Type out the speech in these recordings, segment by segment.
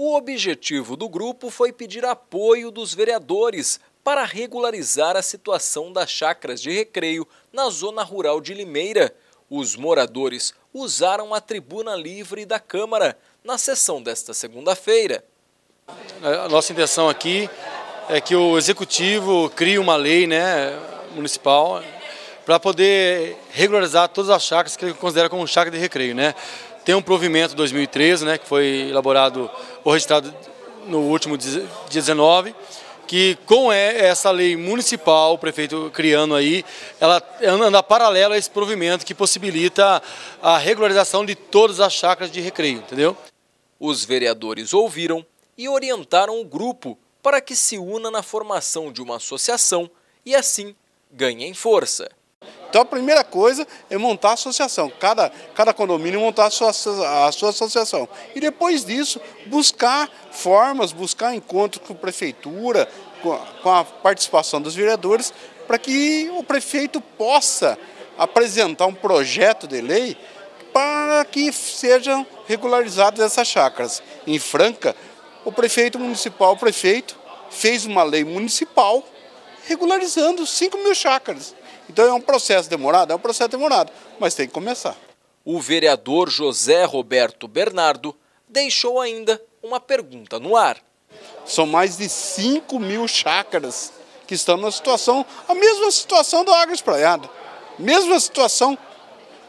O objetivo do grupo foi pedir apoio dos vereadores para regularizar a situação das chacras de recreio na zona rural de Limeira. Os moradores usaram a tribuna livre da Câmara na sessão desta segunda-feira. A nossa intenção aqui é que o Executivo crie uma lei né, municipal para poder regularizar todas as chacras que ele considera como chácara de recreio. Né? Tem um provimento 2013, né, que foi elaborado ou registrado no último dia 19, que com essa lei municipal, o prefeito criando aí, ela anda paralelo a esse provimento que possibilita a regularização de todas as chácaras de recreio, entendeu? Os vereadores ouviram e orientaram o grupo para que se una na formação de uma associação e assim ganhem força. Então a primeira coisa é montar a associação, cada, cada condomínio montar a sua, a sua associação. E depois disso, buscar formas, buscar encontros com a prefeitura, com a, com a participação dos vereadores, para que o prefeito possa apresentar um projeto de lei para que sejam regularizadas essas chácaras. Em Franca, o prefeito municipal, o prefeito, fez uma lei municipal regularizando 5 mil chácaras. Então é um processo demorado? É um processo demorado, mas tem que começar. O vereador José Roberto Bernardo deixou ainda uma pergunta no ar. São mais de 5 mil chácaras que estão na situação, a mesma situação do Água Espraiada. Mesma situação.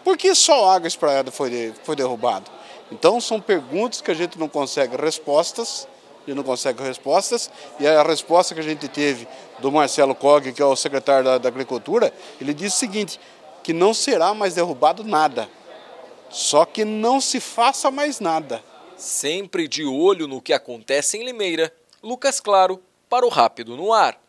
Por que só a Água Espraiada foi, foi derrubado? Então são perguntas que a gente não consegue respostas e não consegue respostas. E a resposta que a gente teve do Marcelo Cog, que é o secretário da, da Agricultura, ele disse o seguinte, que não será mais derrubado nada, só que não se faça mais nada. Sempre de olho no que acontece em Limeira, Lucas Claro para o Rápido no Ar.